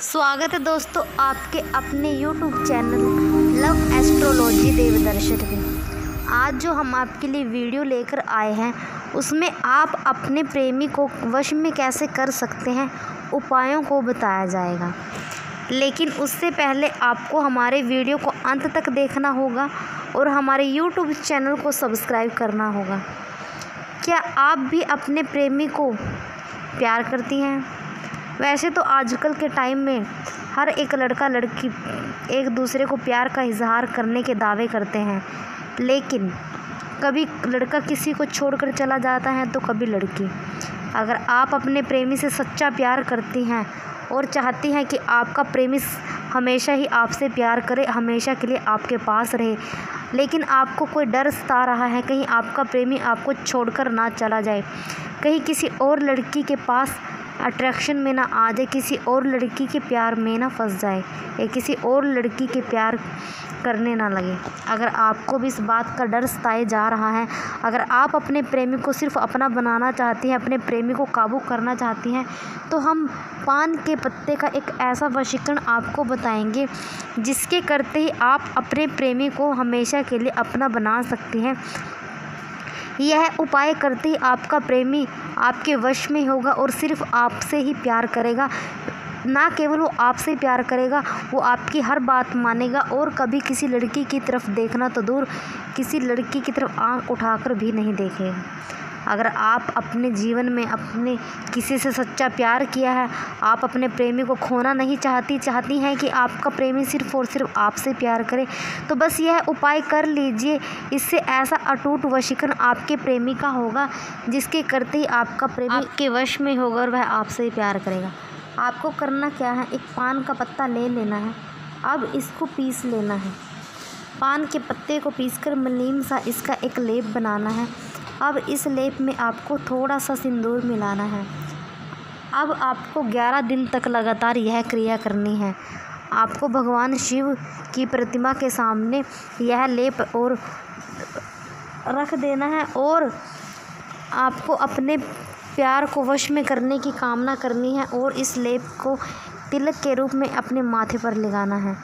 स्वागत है दोस्तों आपके अपने YouTube चैनल लव एस्ट्रोलॉजी देवदर्शन में आज जो हम आपके लिए वीडियो लेकर आए हैं, उसमें आप अपने प्रेमी को वश में कैसे कर सकते हैं, उपायों को बताया जाएगा। लेकिन उससे पहले आपको हमारे वीडियो को अंत तक देखना होगा और हमारे YouTube चैनल को सब्सक्राइब करना होगा। क्या आप भी अपने प्रेमी को प्यार करती हैं? वैसे तो आजकल के टाइम में हर एक लड़का लड़की एक दूसरे को प्यार का इजहार करने के दावे करते हैं। लेकिन कभी लड़का किसी को छोड़कर चला जाता है तो कभी लड़की। अगर आप अपने प्रेमी से सच्चा प्यार करती हैं और चाहती हैं कि आपका प्रेमी हमेशा ही आपसे प्यार करे, हमेशा के लिए आपके पास रहे, लेकिन आपको कोई डर सता रहा है, कहीं आपका प्रेमी आपको छोड़कर ना चला जाए, कहीं किसी और लड़की के पास अट्रैक्शन में ना आ जाए किसी और लड़की के प्यार में ना फंस जाए, या किसी और लड़की के प्यार करने ना लगे। अगर आपको भी इस बात का डर सताए जा रहा है, अगर आप अपने प्रेमी को सिर्फ़ अपना बनाना चाहती हैं, अपने प्रेमी को काबू करना चाहती हैं तो हम पान के पत्ते का एक ऐसा वशीकरण आपको बताएँगे, जिसके करते ही आप अपने प्रेमी को हमेशा के लिए अपना बना सकती हैं। यह उपाय करते ही आपका प्रेमी आपके वश में होगा और सिर्फ़ आपसे ही प्यार करेगा। ना केवल वो आपसे प्यार करेगा, वो आपकी हर बात मानेगा और कभी किसी लड़की की तरफ़ देखना तो दूर, किसी लड़की की तरफ़ आँख उठाकर भी नहीं देखेगा। अगर आप अपने जीवन में अपने किसी से सच्चा प्यार किया है आप अपने प्रेमी को खोना नहीं चाहती चाहती हैं कि आपका प्रेमी सिर्फ़ और सिर्फ़ आपसे प्यार करे तो बस यह उपाय कर लीजिए। इससे ऐसा अटूट वशीकरण आपके प्रेमी का होगा जिसके करते ही आपका प्रेमी आपके वश में होगा और वह आपसे ही प्यार करेगा। आपको करना क्या है? एक पान का पत्ता ले लेना है। अब इसको पीस लेना है। पान के पत्ते को पीसकर मलीम सा इसका एक लेप बनाना है। अब इस लेप में आपको थोड़ा सा सिंदूर मिलाना है। अब आपको 11 दिन तक लगातार यह क्रिया करनी है। आपको भगवान शिव की प्रतिमा के सामने यह लेप और रख देना है और आपको अपने प्यार को वश में करने की कामना करनी है और इस लेप को तिलक के रूप में अपने माथे पर लगाना है।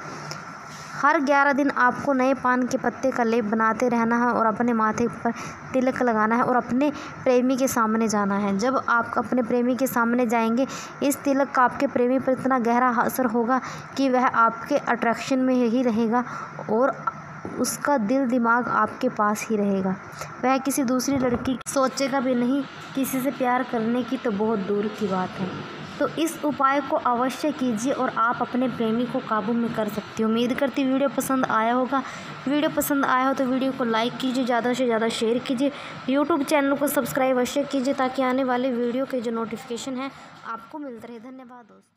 हर ग्यारह दिन आपको नए पान के पत्ते का लेप बनाते रहना है और अपने माथे पर तिलक लगाना है और अपने प्रेमी के सामने जाना है। जब आप अपने प्रेमी के सामने जाएँगे, इस तिलक का आपके प्रेमी पर इतना गहरा असर होगा कि वह आपके अट्रैक्शन में ही रहेगा और उसका दिल दिमाग आपके पास ही रहेगा। वह किसी दूसरी लड़की सोचेगा भी नहीं, किसी से प्यार करने की तो बहुत दूर की बात है। तो इस उपाय को अवश्य कीजिए और आप अपने प्रेमी को काबू में कर सकती हो। उम्मीद करती वीडियो पसंद आया होगा। वीडियो पसंद आया हो तो वीडियो को लाइक कीजिए, ज़्यादा से ज़्यादा शेयर कीजिए। यूट्यूब चैनल को सब्सक्राइब अवश्य कीजिए ताकि आने वाले वीडियो के जो नोटिफिकेशन हैं, आपको मिलते रहे। धन्यवाद दोस्तों।